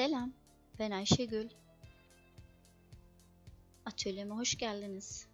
Selam, ben Ayşegül. Atölyeme hoş geldiniz.